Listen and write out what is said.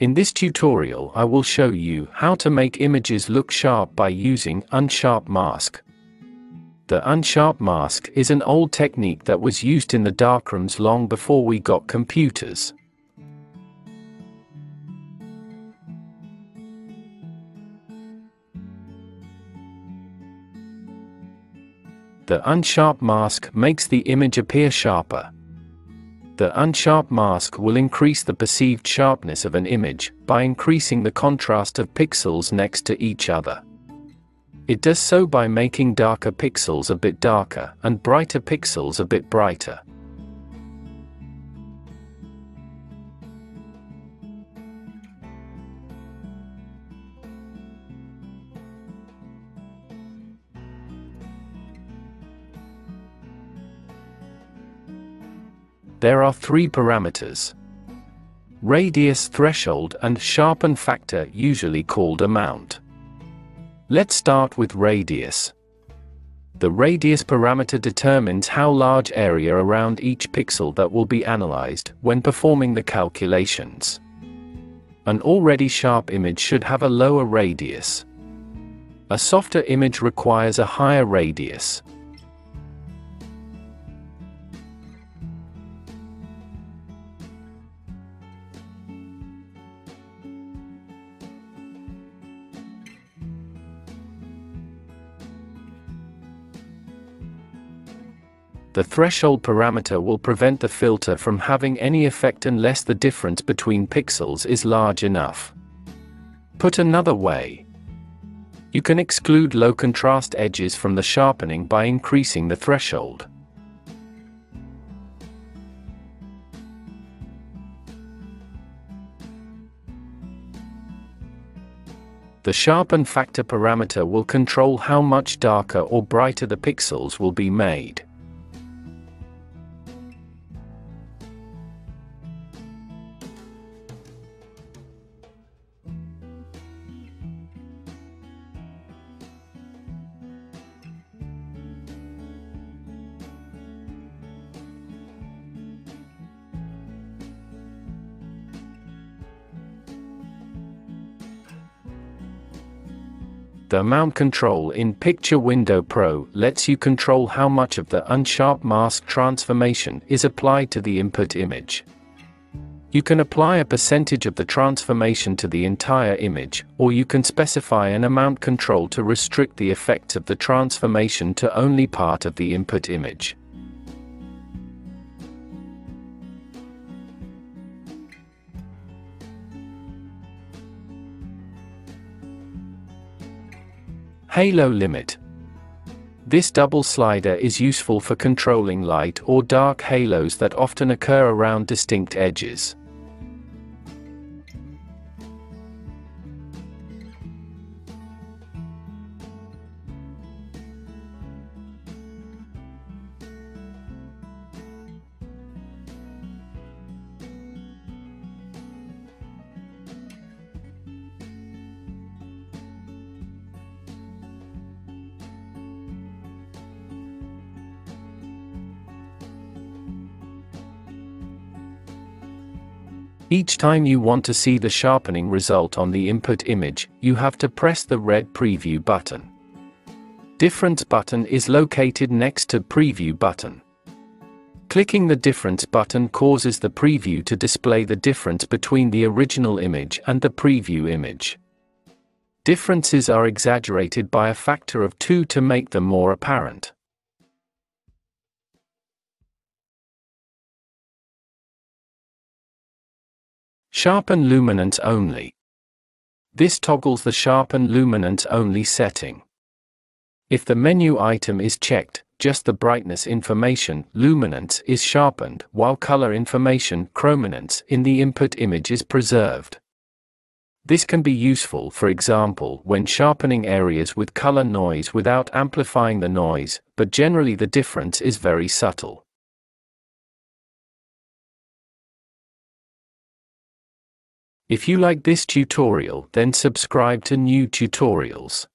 In this tutorial I will show you how to make images look sharp by using Unsharp Mask. The Unsharp Mask is an old technique that was used in the darkrooms long before we got computers. The Unsharp Mask makes the image appear sharper. The unsharp mask will increase the perceived sharpness of an image by increasing the contrast of pixels next to each other. It does so by making darker pixels a bit darker and brighter pixels a bit brighter. There are three parameters. Radius threshold and sharpen factor usually called amount. Let's start with radius. The radius parameter determines how large area around each pixel that will be analyzed when performing the calculations. An already sharp image should have a lower radius. A softer image requires a higher radius. The threshold parameter will prevent the filter from having any effect unless the difference between pixels is large enough. Put another way, you can exclude low contrast edges from the sharpening by increasing the threshold. The sharpen factor parameter will control how much darker or brighter the pixels will be made. The Amount control in Picture Window Pro lets you control how much of the unsharp mask transformation is applied to the input image. You can apply a percentage of the transformation to the entire image, or you can specify an amount control to restrict the effects of the transformation to only part of the input image. Halo limit. This double slider is useful for controlling light or dark halos that often occur around distinct edges. Each time you want to see the sharpening result on the input image, you have to press the red Preview button. Difference button is located next to Preview button. Clicking the Difference button causes the preview to display the difference between the original image and the preview image. Differences are exaggerated by a factor of 2 to make them more apparent. Sharpen luminance only. This toggles the sharpen luminance only setting. If the menu item is checked, just the brightness information, luminance, is sharpened, while color information, chrominance, in the input image is preserved. This can be useful, for example, when sharpening areas with color noise without amplifying the noise, but generally the difference is very subtle. If you like this tutorial then subscribe to new tutorials.